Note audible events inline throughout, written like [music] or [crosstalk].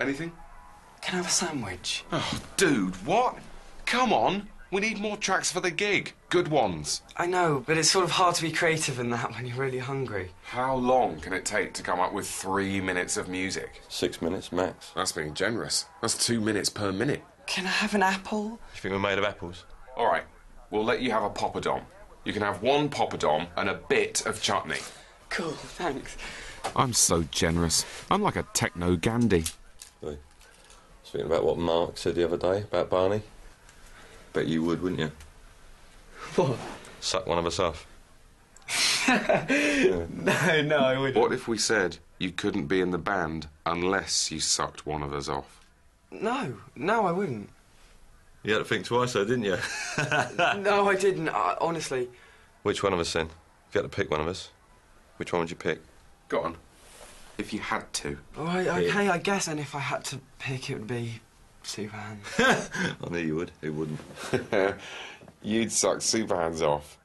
Anything? Can I have a sandwich? Oh, dude, what? Come on. We need more tracks for the gig. Good ones. I know, but it's sort of hard to be creative in that when you're really hungry. How long can it take to come up with three minutes of music? Six minutes max. That's being generous. That's two minutes per minute. Can I have an apple? You think we're made of apples? All right, we'll let you have a poppadom. You can have one poppadom and a bit of chutney. Cool, thanks. I'm so generous. I'm like a techno Gandhi. Hey. Speaking about what Mark said the other day about Barney. Bet you would, wouldn't you? What? Suck one of us off. [laughs] No, no, I wouldn't. What if we said you couldn't be in the band unless you sucked one of us off? No, no, I wouldn't. You had to think twice, though, didn't you? [laughs] No, I didn't. I, honestly. Which one of us then? If you had to pick one of us, which one would you pick? Go on. If you had to. All right, okay, I guess. And if I had to pick, it would be Super Hans. [laughs] I knew you would. Who wouldn't? [laughs] You'd suck Super Hans off.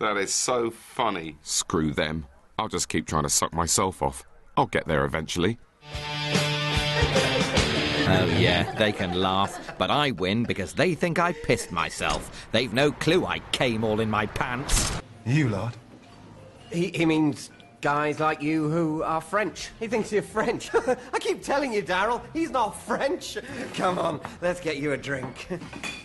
That is so funny. Screw them. I'll just keep trying to suck myself off. I'll get there eventually. Oh, yeah, they can laugh, but I win because they think I pissed myself. They've no clue I came all in my pants. You lot. He, he means guys like you who are French. He thinks you're French. [laughs] I keep telling you, Daryl, he's not French. [laughs] Come on, let's get you a drink. [laughs]